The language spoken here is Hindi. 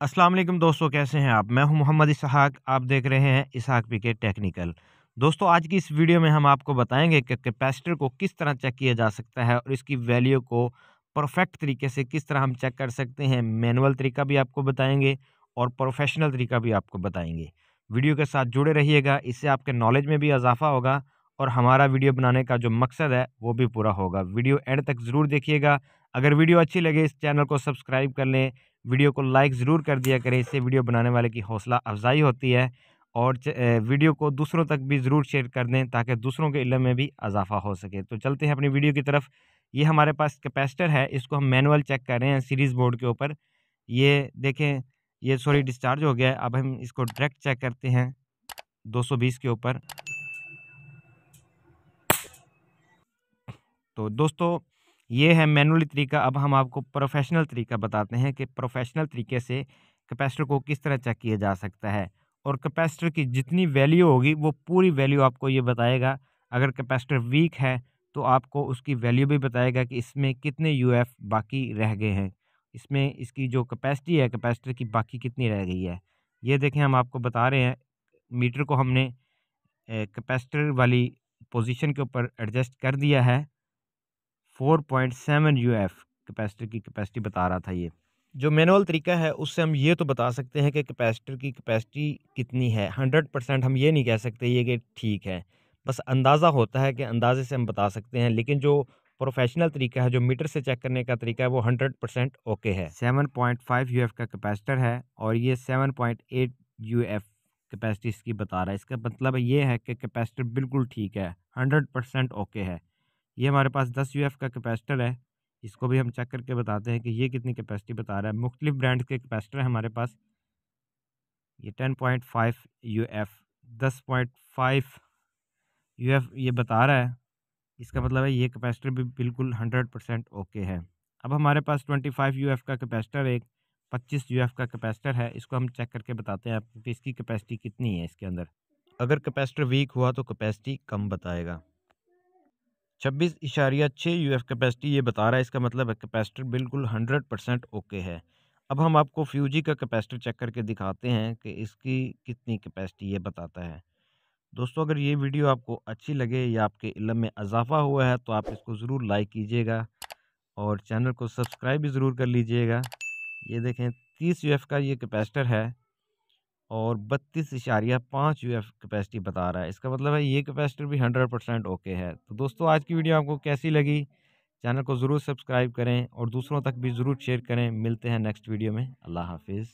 वालेकुम दोस्तों, कैसे हैं आप? मैं हूँ मोहम्मद इसहाक, आप देख रहे हैं इसहाक पी के टेक्निकल। दोस्तों, आज की इस वीडियो में हम आपको बताएँगे कि कैपेसिटर को किस तरह चेक किया जा सकता है और इसकी वैल्यू को परफेक्ट तरीके से किस तरह हम चेक कर सकते हैं। मैनुअल तरीका भी आपको बताएँगे और प्रोफेशनल तरीका भी आपको बताएँगे। वीडियो के साथ जुड़े रहिएगा, इससे आपके नॉलेज में भी इजाफा होगा और हमारा वीडियो बनाने का जो मकसद है, वो भी पूरा होगा। वीडियो एंड तक ज़रूर देखिएगा। अगर वीडियो अच्छी लगे, इस चैनल को सब्सक्राइब कर लें वीडियो को लाइक ज़रूर कर दिया करें। इससे वीडियो बनाने वाले की हौसला अफजाई होती है और वीडियो को दूसरों तक भी ज़रूर शेयर कर दें ताकि दूसरों के इलम में भी इजाफा हो सके। तो चलते हैं अपनी वीडियो की तरफ़। ये हमारे पास कैपेसिटर है, इसको हम मैनुअल चेक कर रहे हैं सीरीज़ बोर्ड के ऊपर। ये देखें, ये सॉरी डिस्चार्ज हो गया अब हम इसको डायरेक्ट चेक करते हैं 220 के ऊपर। तो दोस्तों ये है मैनुअली तरीका। अब हम आपको प्रोफेशनल तरीका बताते हैं कि प्रोफेशनल तरीके से कैपेसिटर को किस तरह चेक किया जा सकता है और कैपेसिटर की जितनी वैल्यू होगी, वो पूरी वैल्यू आपको ये बताएगा। अगर कैपेसिटर वीक है तो आपको उसकी वैल्यू भी बताएगा कि इसमें कितने यूएफ बाकी रह गए हैं। इसमें इसकी जो कैपेसिटी है, कैपेसिटर की बाकी कितनी रह गई है। ये देखें, हम आपको बता रहे हैं, मीटर को हमने कैपेसिटर वाली पोजीशन के ऊपर एडजस्ट कर दिया है। Four point seven U F capacitor की कैपेसिटी बता रहा था ये। जो मैनुअल तरीका है, उससे हम ये तो बता सकते हैं कि कैपेसिटर की कैपेसिटी कितनी है। हंड्रेड परसेंट हम ये नहीं कह सकते ये कि ठीक है। बस अंदाज़ा होता है कि अंदाजे से हम बता सकते हैं, लेकिन जो प्रोफेशनल तरीका है, जो मीटर से चेक करने का तरीका है, वो हंड्रेड परसेंट ओके है। Seven point five U F का कैपेसिटर है और ये seven point eight U F capacity इसकी बता रहा है। इसका मतलब ये है कि कैपेसिटर बिल्कुल ठीक है, हंड्रेड परसेंट ओके है। ये हमारे पास दस यूएफ का कैपेसिटर है। इसको भी हम चेक करके बताते हैं कि ये कितनी कैपेसिटी बता रहा है। मुख्तलिफ़ ब्रांड के कैपेसिटर है हमारे पास। ये ten point five U F दस पॉइंट फाइव यू एफ़ ये बता रहा है। इसका मतलब है ये कैपेसिटर भी बिल्कुल हंड्रेड परसेंट ओके है। अब हमारे पास ट्वेंटी फाइव यू एफ़ का कैपेसिटर एक पच्चीस यू एफ़ का कैपेसिटर है। इसको हम चेक करके बताते हैं आपको कि इसकी कैपेसिटी कितनी है इसके अंदर। अगर कैपेसिटर वीक हुआ तो कैपेसिटी कम बताएगा। छब्बीस इशारिया छः यू कैपेसिटी ये बता रहा है, इसका मतलब है कैपेसिटर बिल्कुल हंड्रेड परसेंट ओके है। अब हम आपको फ्यूजी का कैपेसिटर चेक करके दिखाते हैं कि इसकी कितनी कैपेसिटी ये बताता है। दोस्तों, अगर ये वीडियो आपको अच्छी लगे या आपके इलम में इजाफा हुआ है तो आप इसको ज़रूर लाइक कीजिएगा और चैनल को सब्सक्राइब भी ज़रूर कर लीजिएगा। ये देखें, तीस यू का ये कैपेसिटर है। और बत्तीस इशारिया पाँच यू एफ़ कैपेसिटी बता रहा है। इसका मतलब है ये कैपेसिटर भी हंड्रेड परसेंट ओके है। तो दोस्तों, आज की वीडियो आपको कैसी लगी? चैनल को ज़रूर सब्सक्राइब करें और दूसरों तक भी ज़रूर शेयर करें। मिलते हैं नेक्स्ट वीडियो में। अल्लाह हाफिज़।